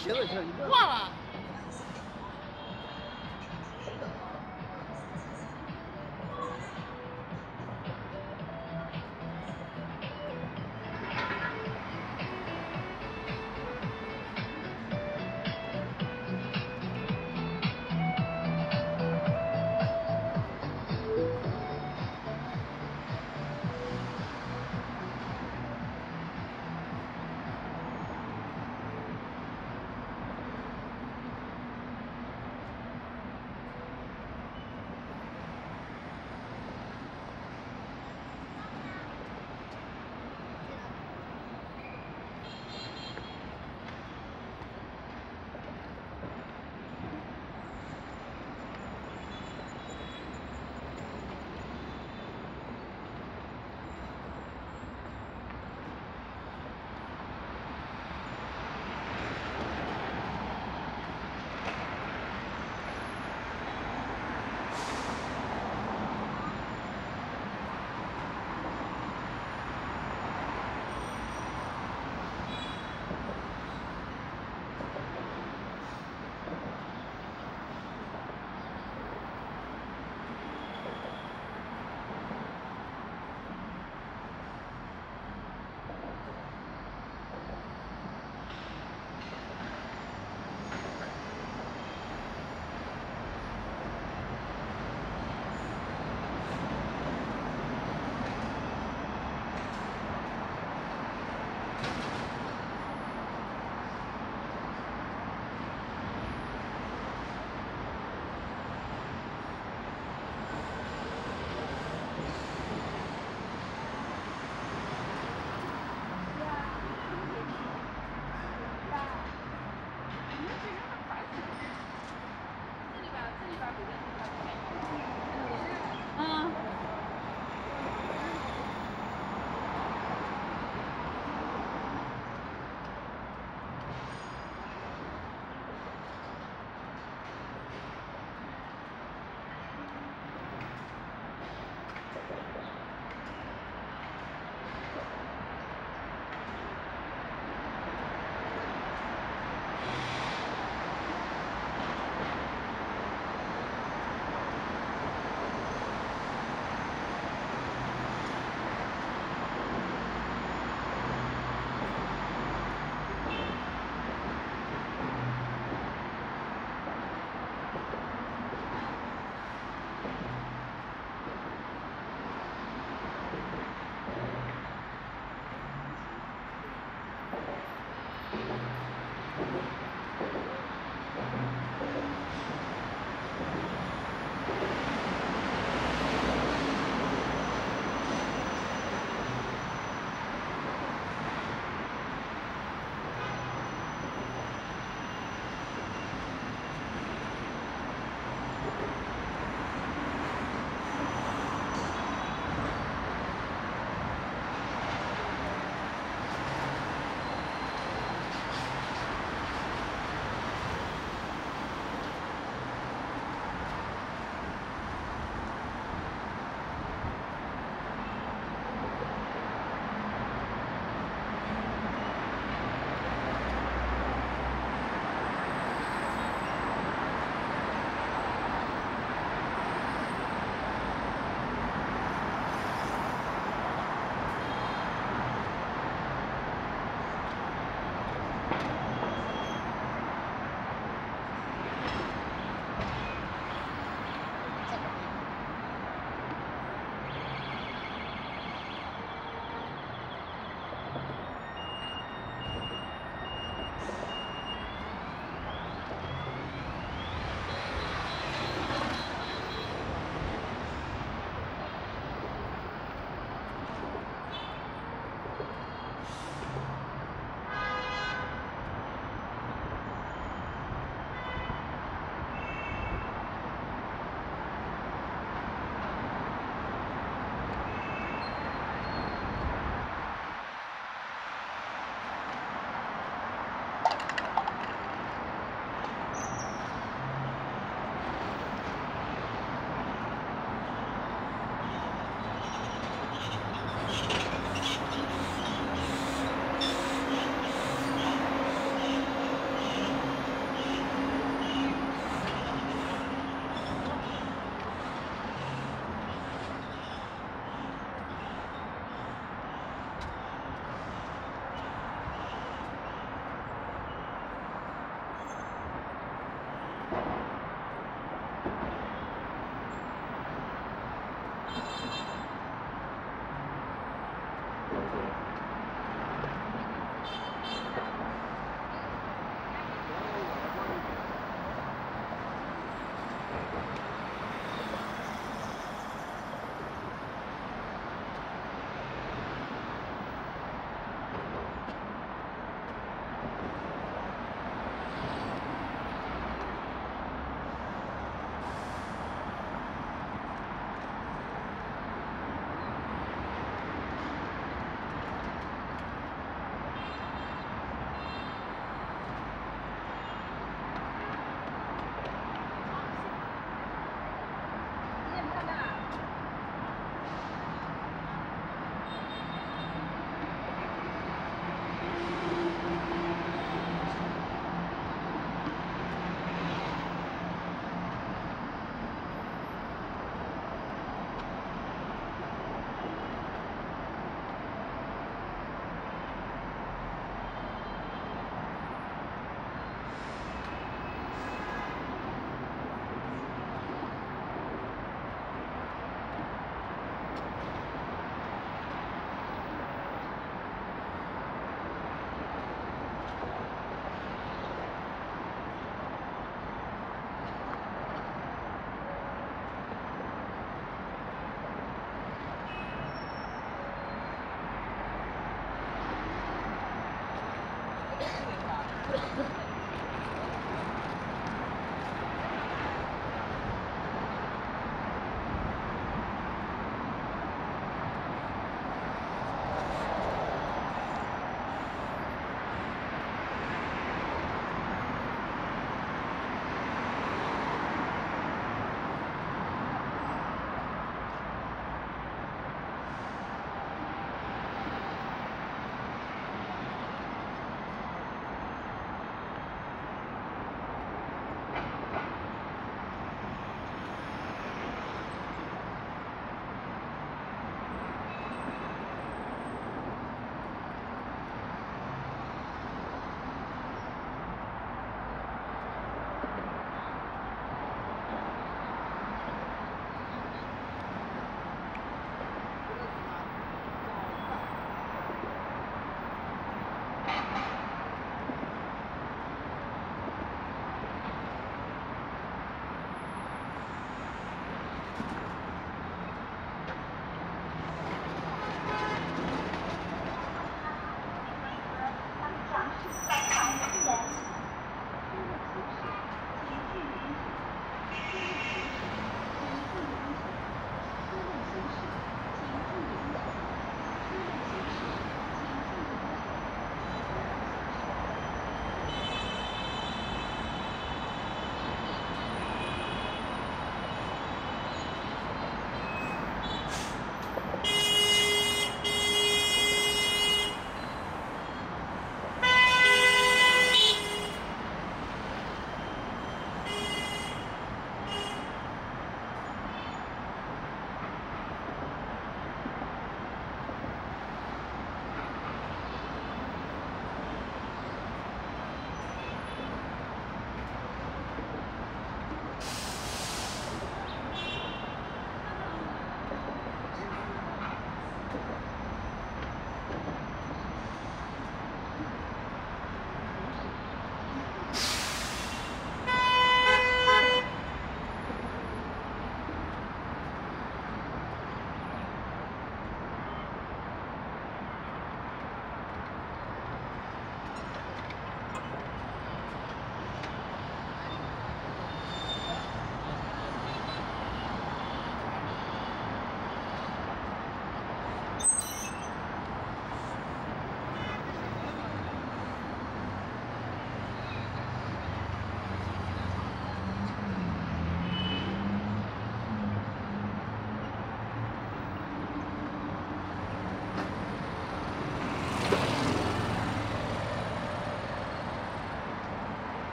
鞋子去了，你别忘了。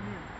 下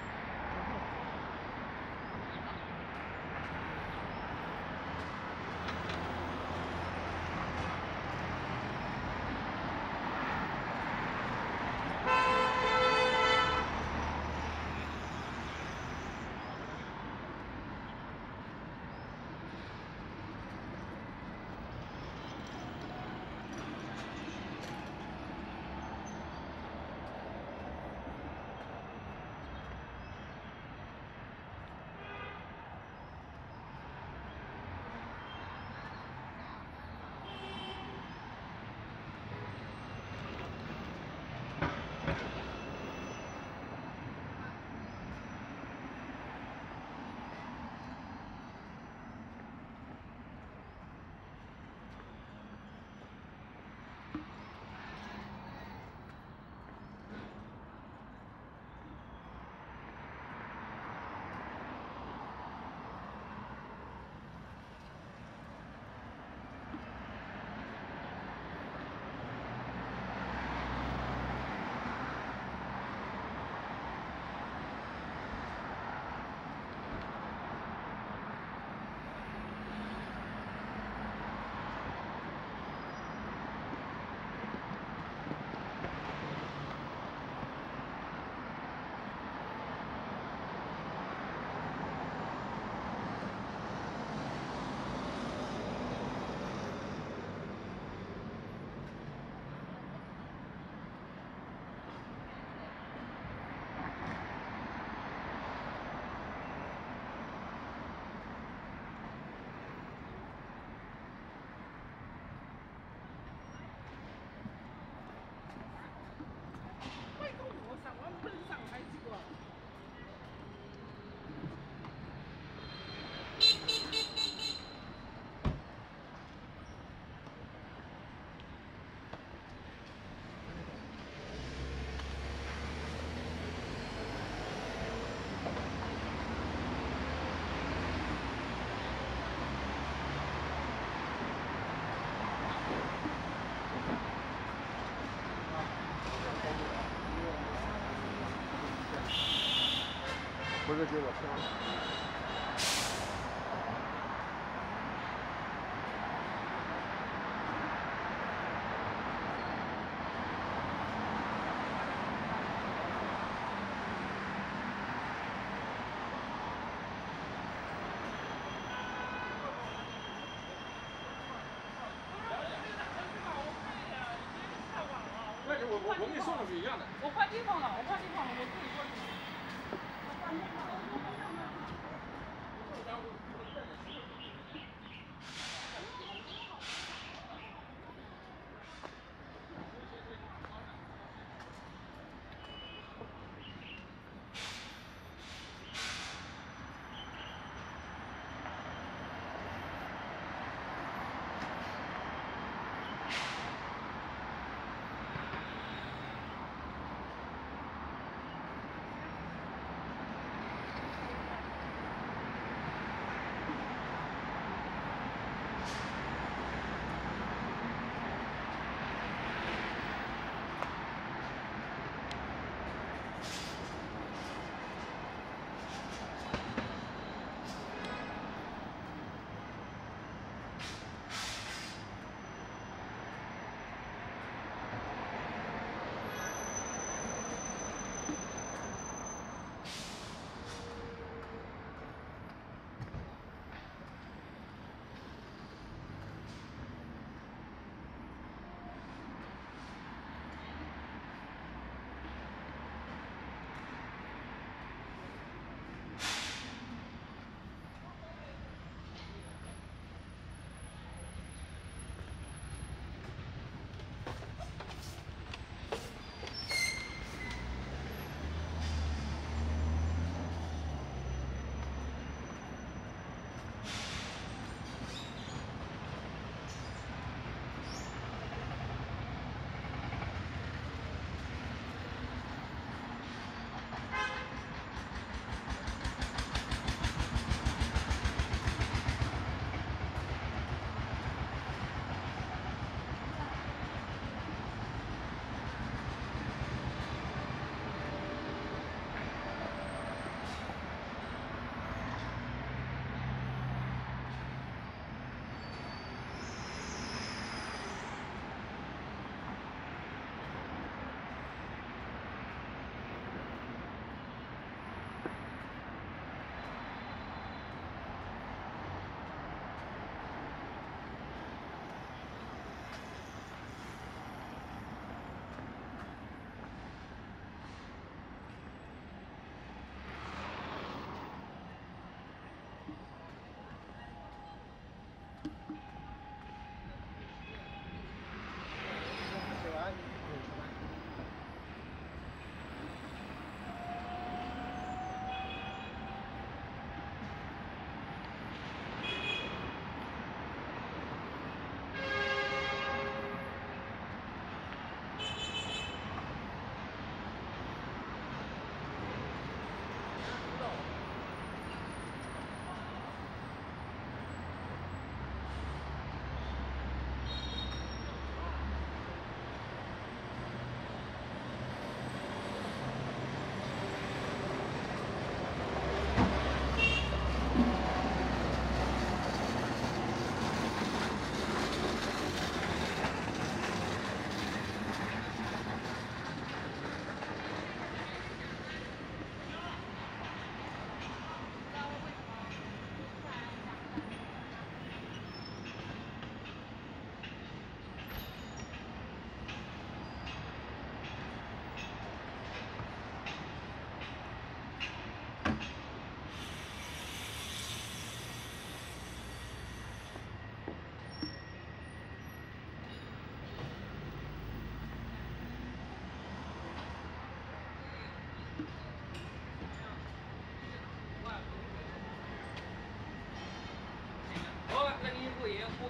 是给我我我我给你送的是一样的。我换地方了，我换地方了，我自己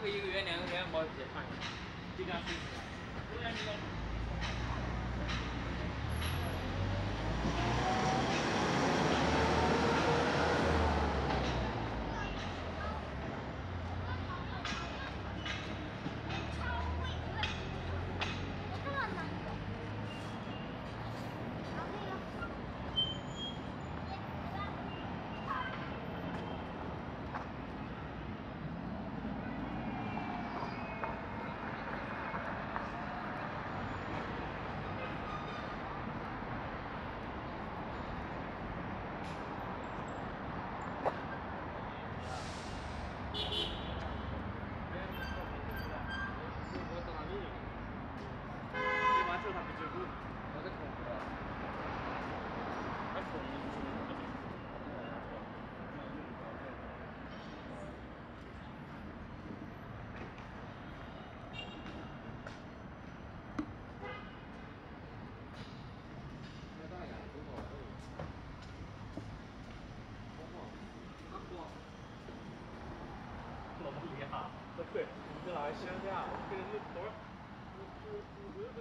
一个月两个月毛笔画一画就这样飞乡下，跟人家多少，我我我我都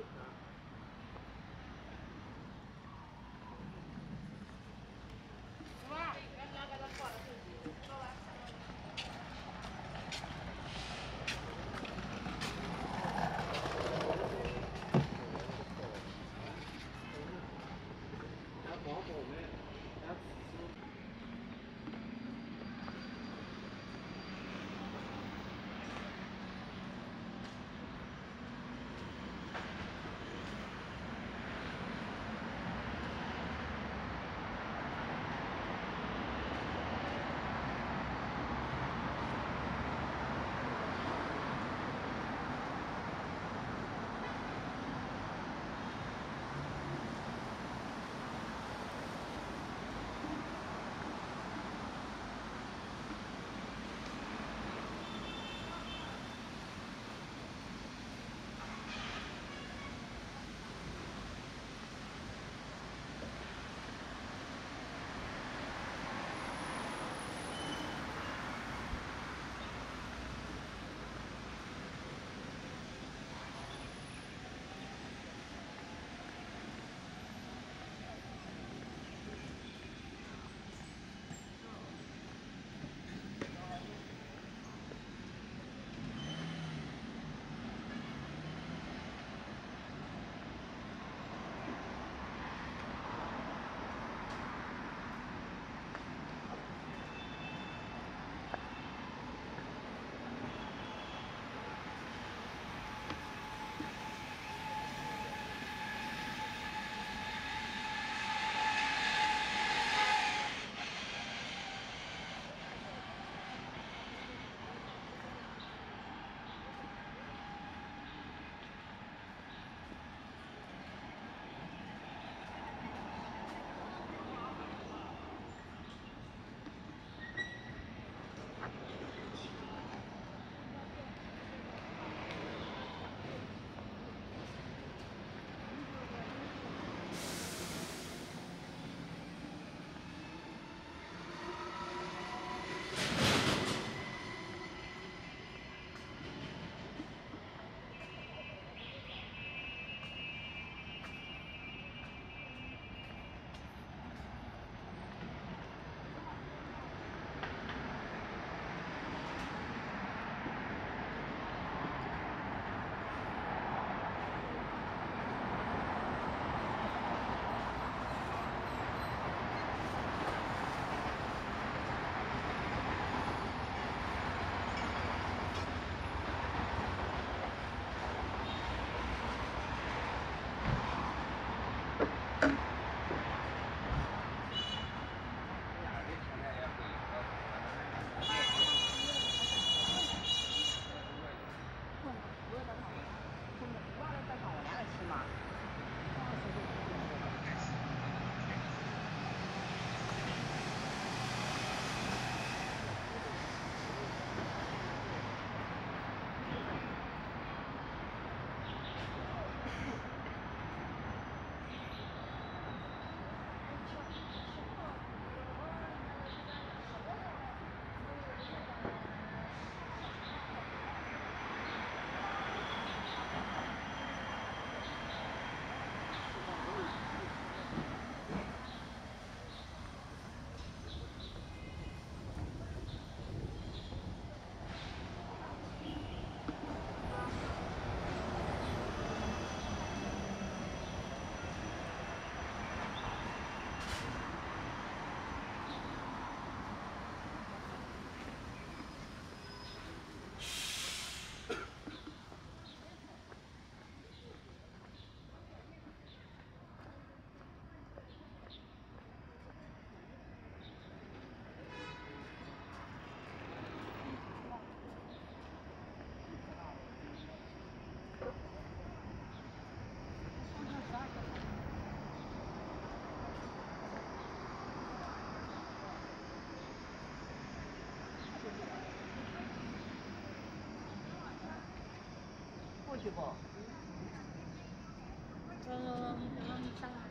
뭐. 저는 변호사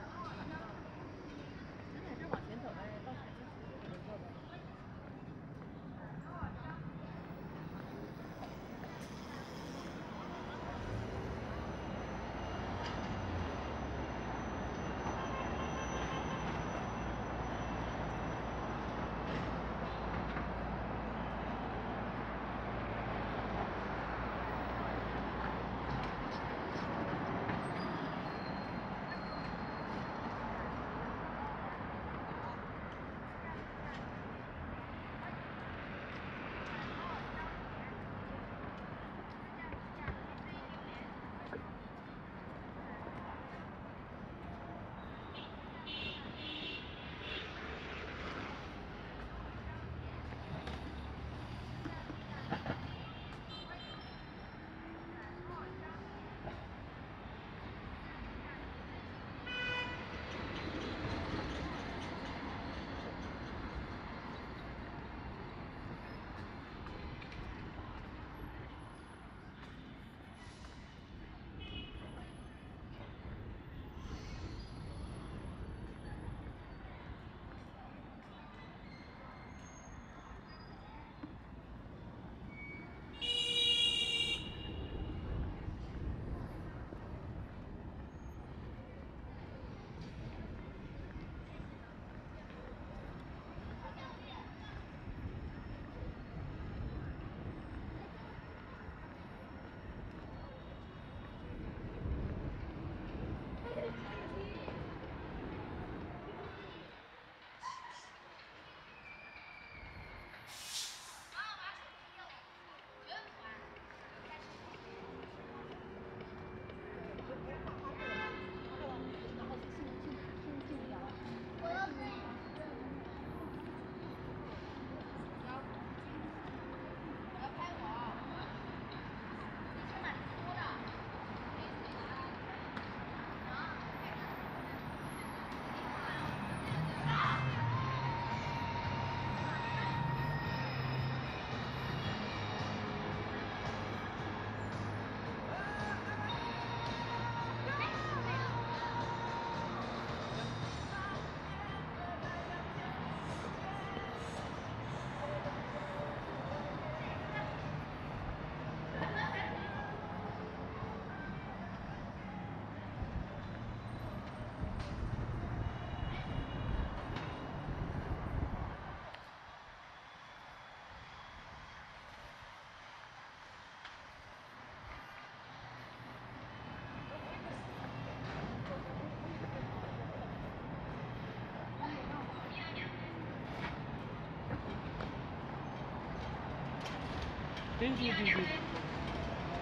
对对对对，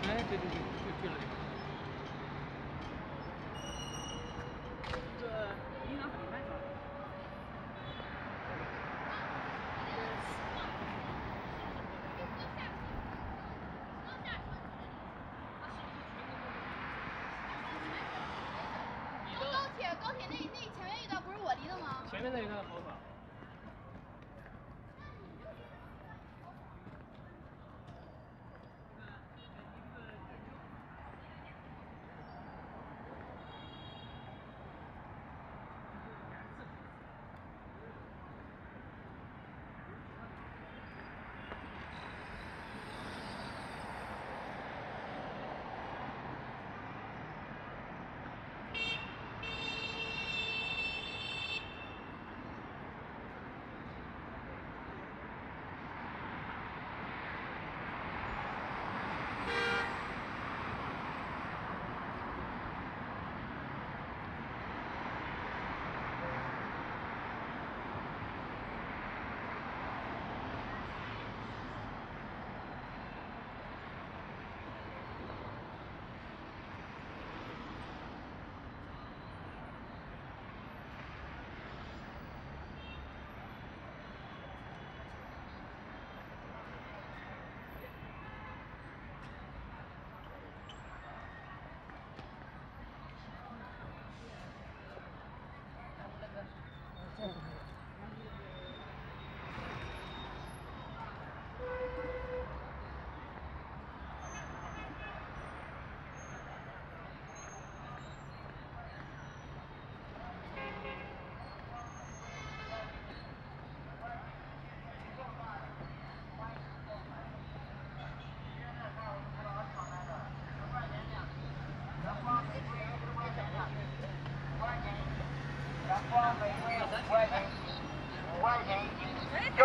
哎，对对对，去去。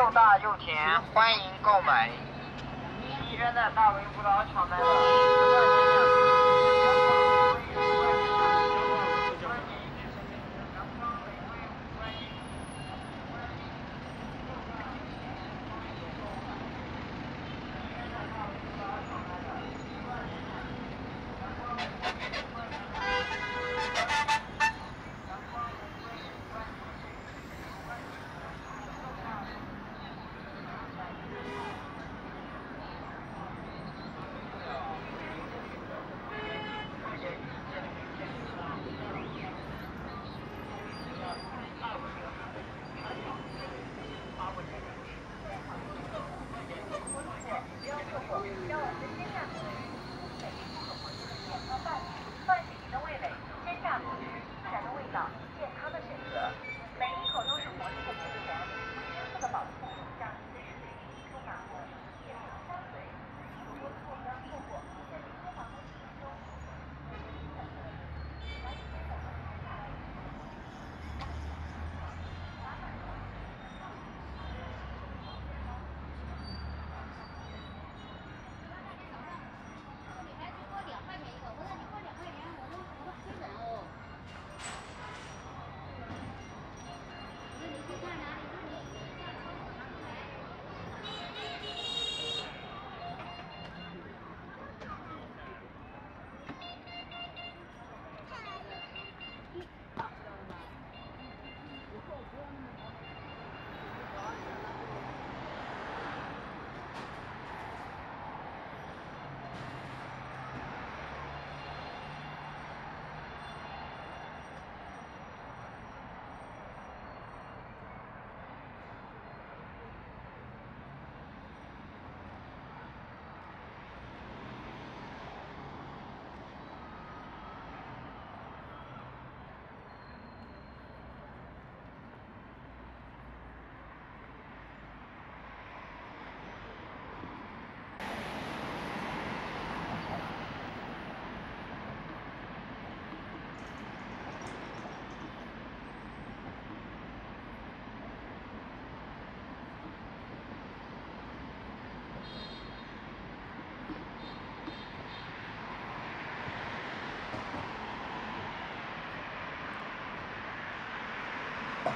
又大又甜。欢迎购买。的大卖了。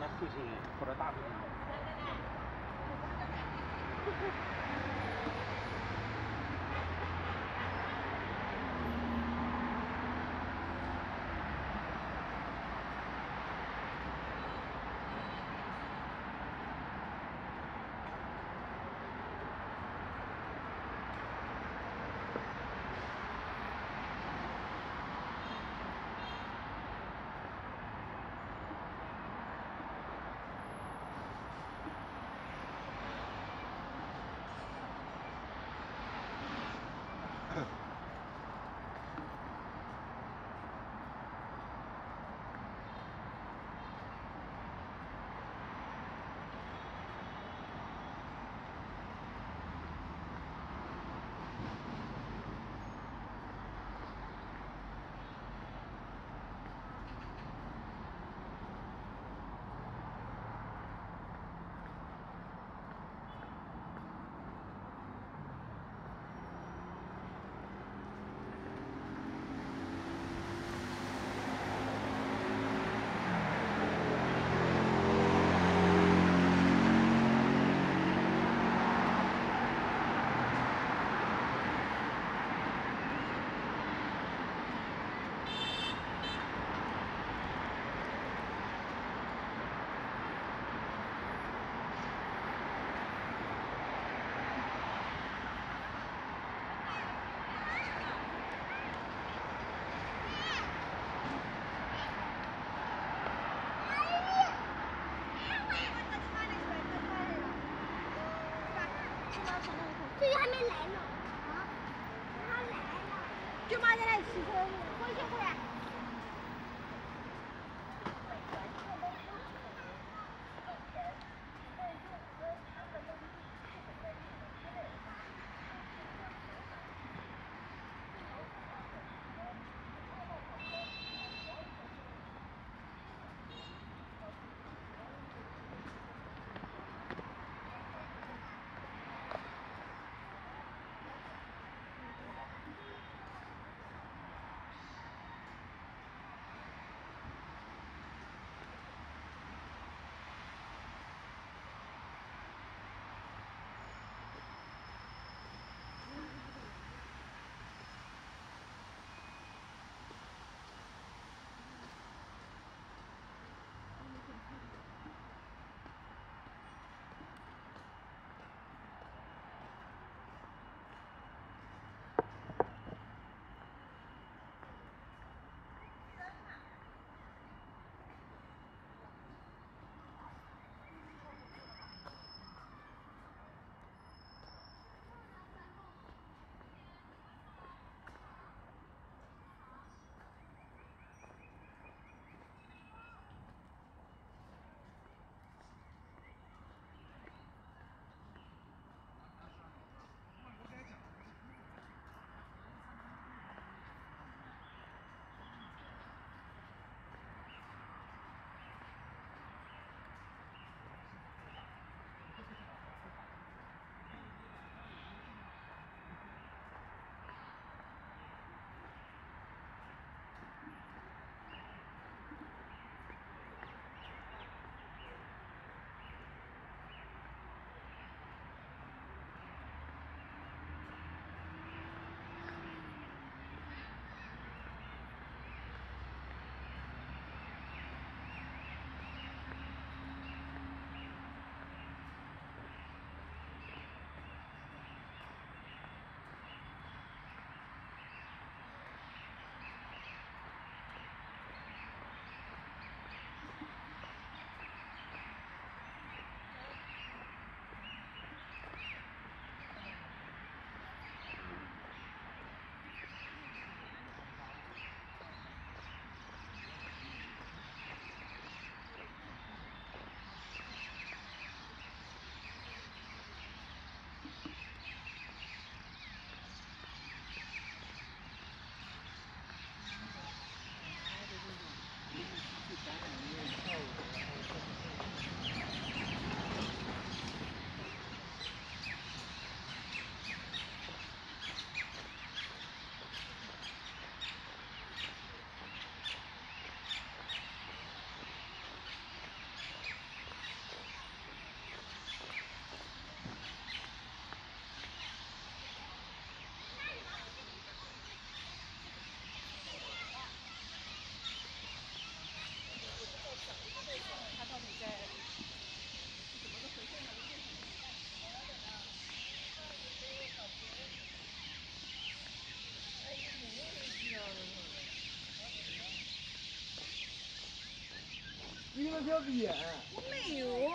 的父亲或者大父亲。舅舅还没来呢。啊？他来了。舅妈在那里骑车两条边，我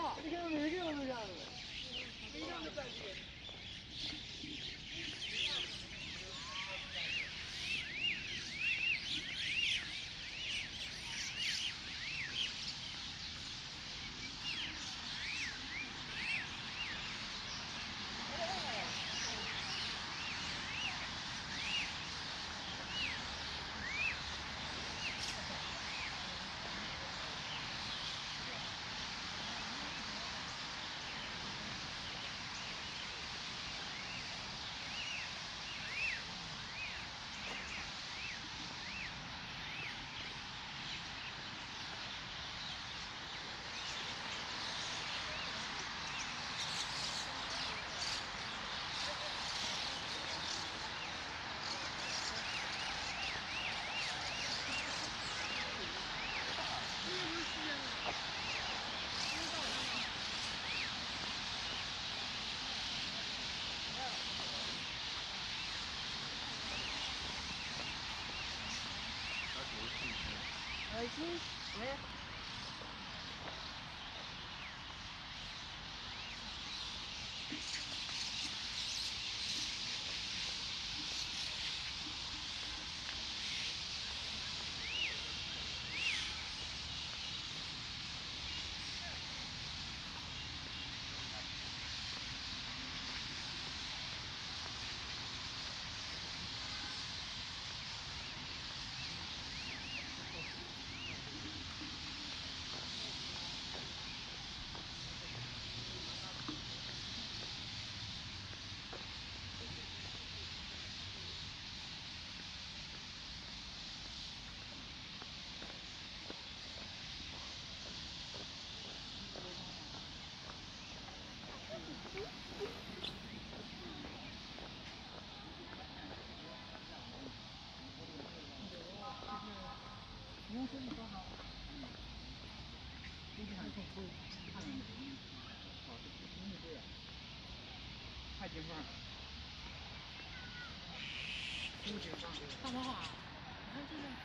yeah 开心，来。干嘛啊？你看这个。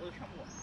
都是全部。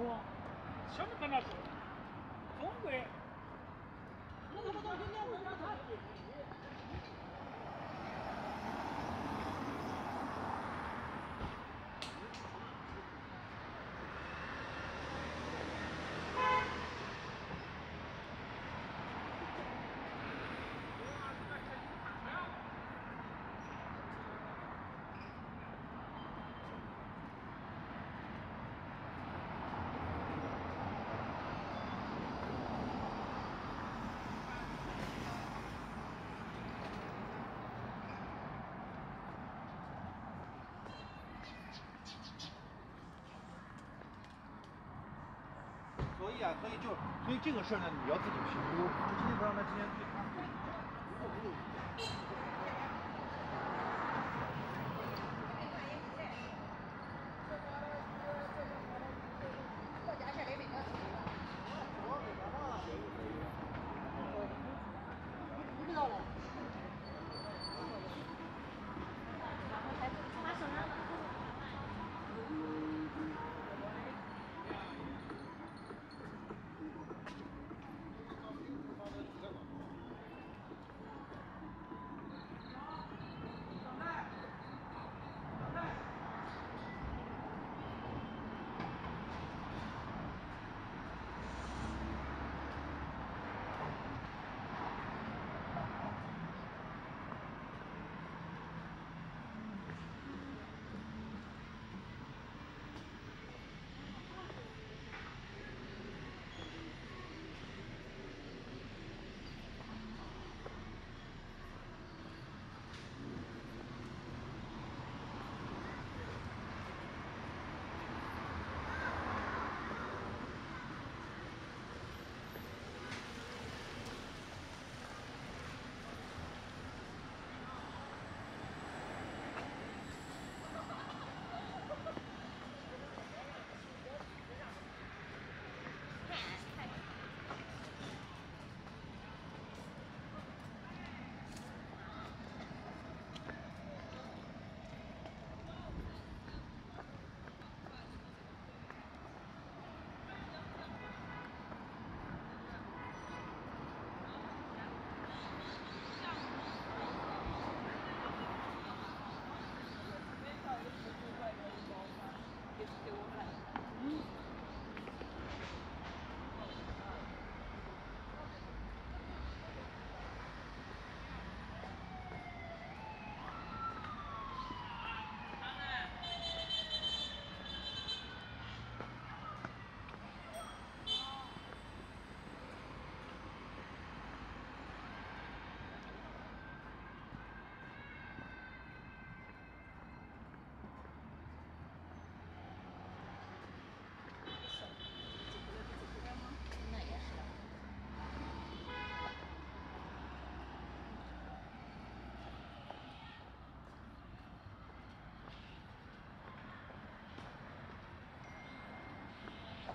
Bon. Schon mit meiner Schuhe. 所以啊，所以就所以这个事儿呢，你要自己评估。就今天不让他，今天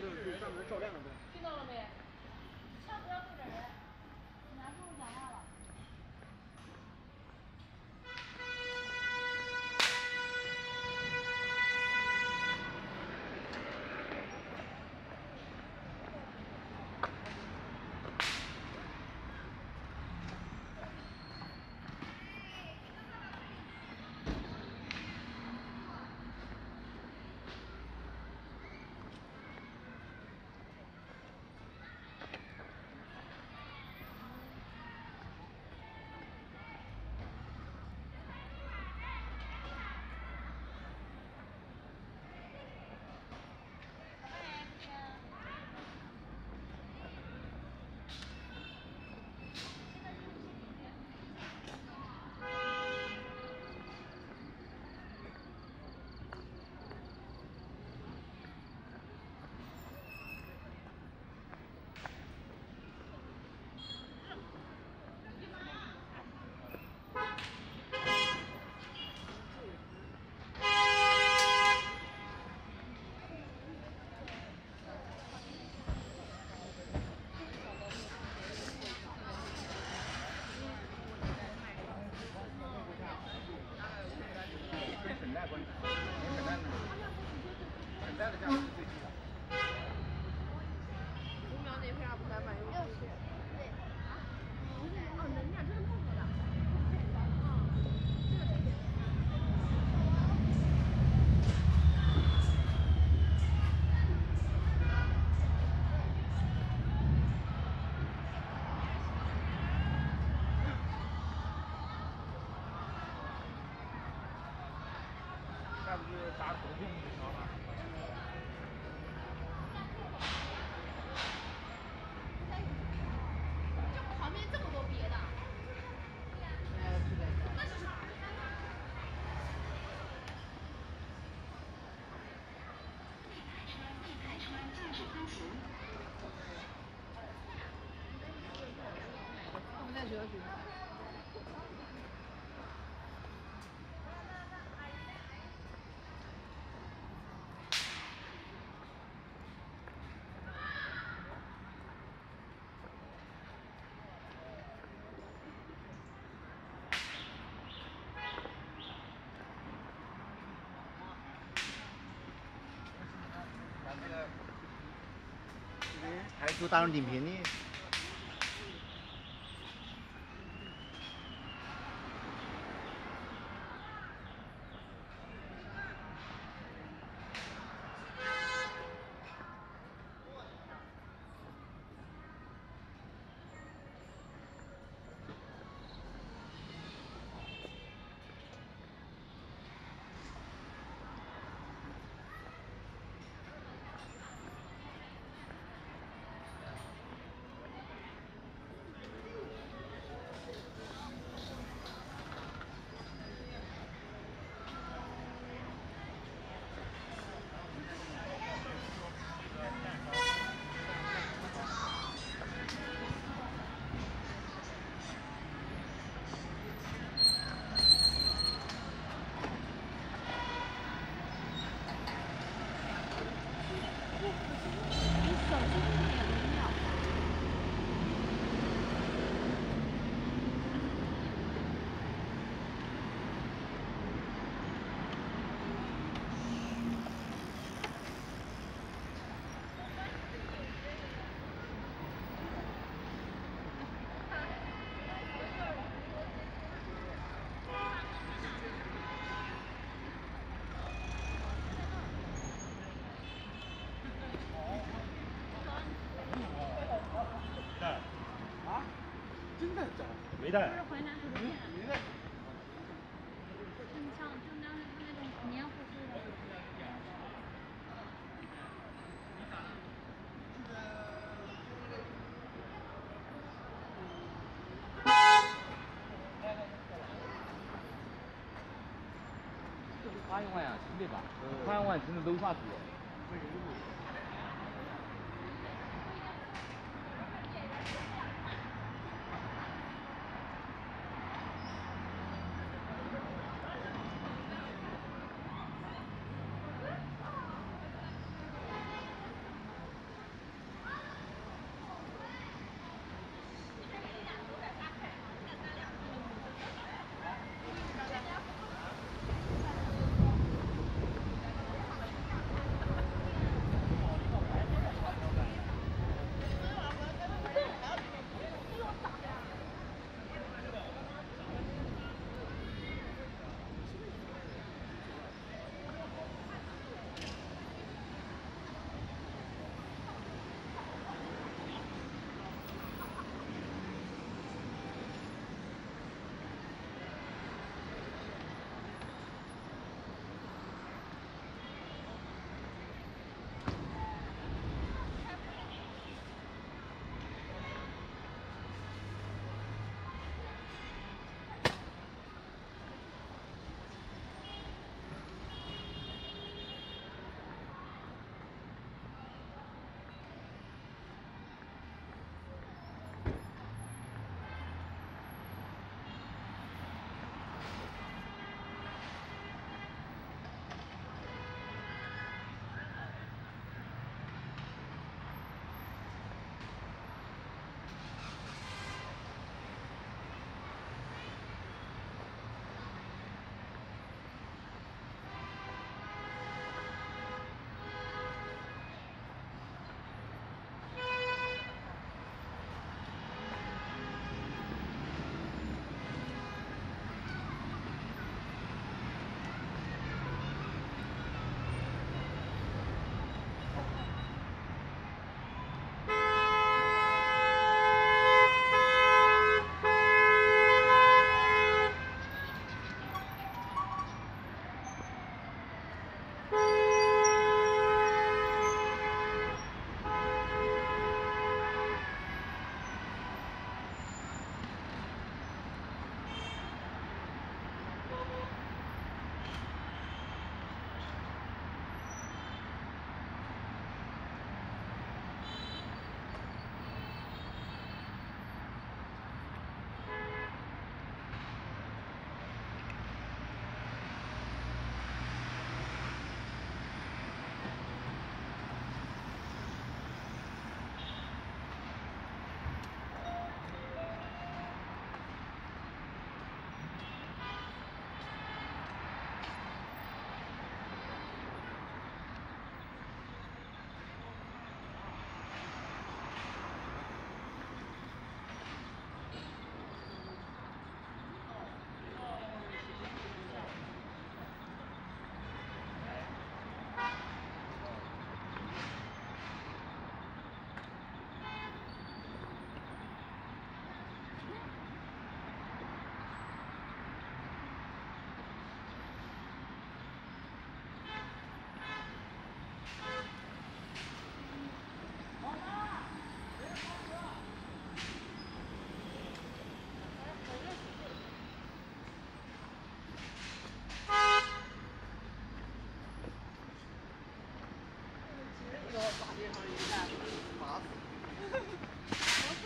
就是专门照亮的。听到了没？做大众点评的。没带。淮南不是骗人的。你像就那那种黏糊糊的。花样玩呀，真的吧？花样玩真的都啥子？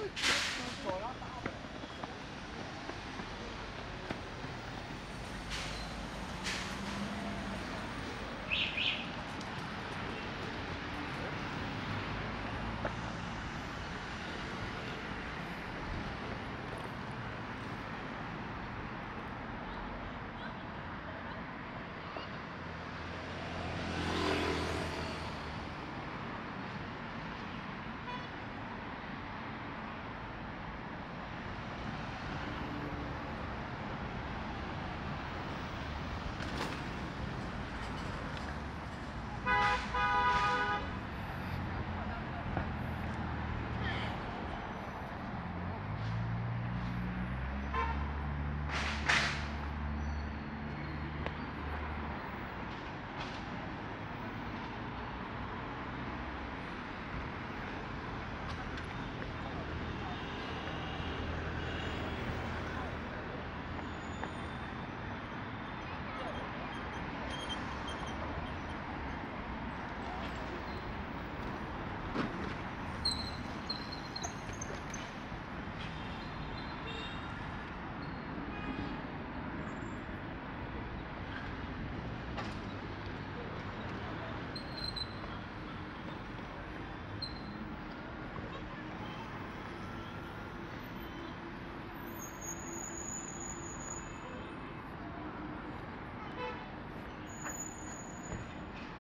Okay.